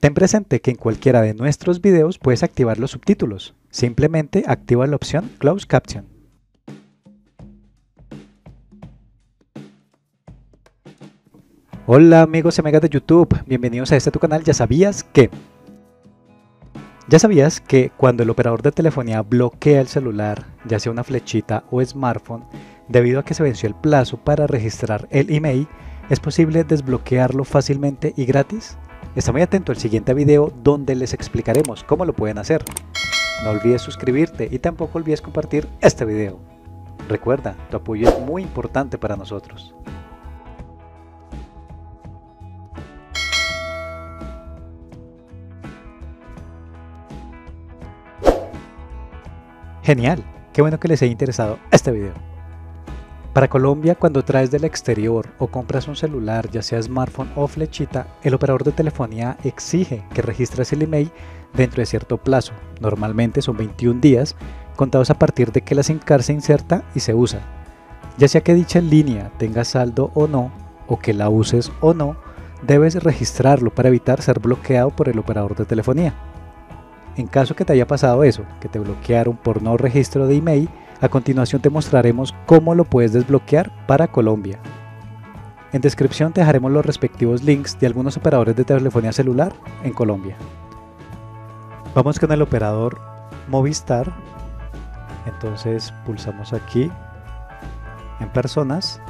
Ten presente que en cualquiera de nuestros videos puedes activar los subtítulos. Simplemente activa la opción Close Caption. Hola amigos y amigas de YouTube, bienvenidos a este tu canal. ¿Ya sabías que? ¿Ya sabías que cuando el operador de telefonía bloquea el celular, ya sea una flechita o smartphone, debido a que se venció el plazo para registrar el email, es posible desbloquearlo fácilmente y gratis? Está muy atento al siguiente video donde les explicaremos cómo lo pueden hacer. No olvides suscribirte y tampoco olvides compartir este video. Recuerda, tu apoyo es muy importante para nosotros. Genial, qué bueno que les haya interesado este video. Para Colombia, cuando traes del exterior o compras un celular, ya sea smartphone o flechita, el operador de telefonía exige que registres el email dentro de cierto plazo, normalmente son 21 días, contados a partir de que la SIM se inserta y se usa. Ya sea que dicha línea tenga saldo o no, o que la uses o no, debes registrarlo para evitar ser bloqueado por el operador de telefonía. En caso que te haya pasado eso, que te bloquearon por no registro de email, a continuación te mostraremos cómo lo puedes desbloquear para Colombia. En descripción te dejaremos los respectivos links de algunos operadores de telefonía celular en Colombia. Vamos con el operador Movistar. Entonces pulsamos aquí en personas.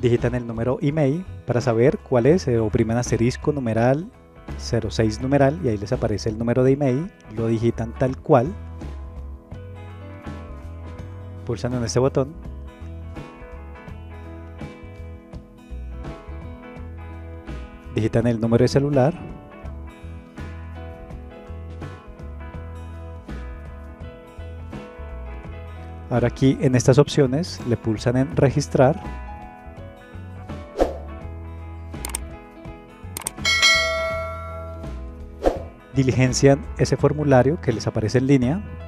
Digitan el número email para saber cuál es, eh, oprimen asterisco numeral 06 numeral y ahí les aparece el número de email, lo digitan tal cual, pulsan en este botón. Digitan el número de celular. Ahora aquí en estas opciones le pulsan en registrar. Diligencian ese formulario que les aparece en línea.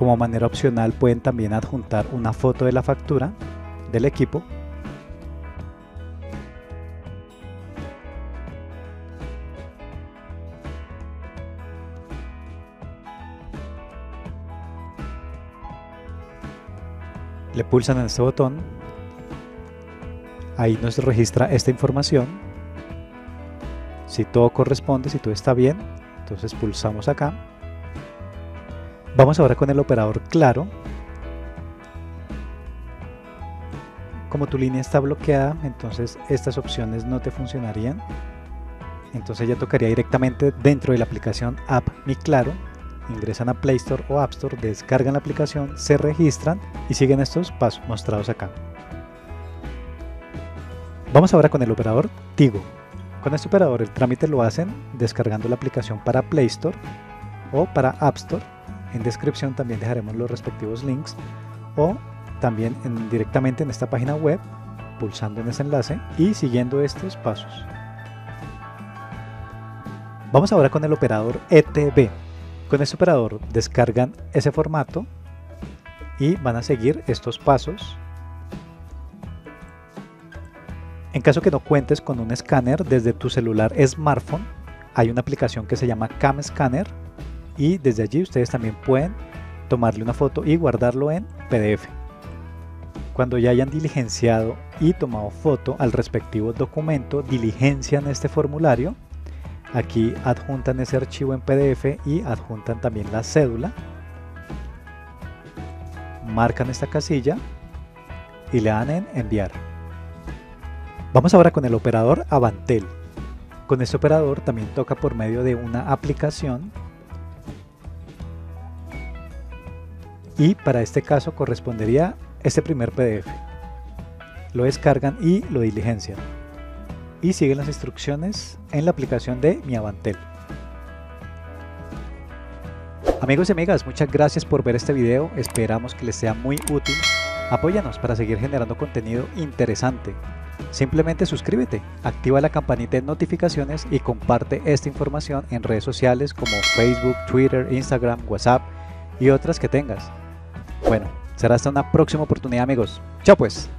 Como manera opcional pueden también adjuntar una foto de la factura del equipo. Le pulsan en este botón. Ahí nos registra esta información si todo corresponde, si todo está bien, entonces pulsamos acá. Vamos ahora con el operador claro. Como tu línea está bloqueada, entonces estas opciones no te funcionarían. Entonces ya tocaría directamente dentro de la aplicación App Mi Claro. Ingresan a Play Store o App Store, descargan la aplicación, se registran y siguen estos pasos mostrados acá. Vamos ahora con el operador Tigo. Con este operador el trámite lo hacen descargando la aplicación para Play Store o para App Store. En descripción también dejaremos los respectivos links o también directamente en esta página web pulsando en ese enlace y siguiendo estos pasos. Vamos ahora con el operador ETB. Con este operador descargan ese formato y van a seguir estos pasos En caso que no cuentes con un escáner desde tu celular smartphone, hay una aplicación que se llama Cam Scanner y desde allí ustedes también pueden tomarle una foto y guardarlo en PDF. Cuando ya hayan diligenciado y tomado foto al respectivo documento, diligencian este formulario. Aquí adjuntan ese archivo en PDF y adjuntan también la cédula. Marcan esta casilla y le dan en enviar. Vamos ahora con el operador Avantel. Con este operador también toca por medio de una aplicación y para este caso correspondería este primer PDF. Lo descargan y lo diligencian y siguen las instrucciones en la aplicación de Mi Avantel. Amigos y amigas, muchas gracias por ver este video, esperamos que les sea muy útil. Apóyanos para seguir generando contenido interesante. Simplemente suscríbete, activa la campanita de notificaciones y comparte esta información en redes sociales como Facebook, Twitter, Instagram, WhatsApp y otras que tengas. Bueno, será hasta una próxima oportunidad amigos. Chao pues.